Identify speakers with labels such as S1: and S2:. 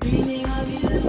S1: Dreaming of you.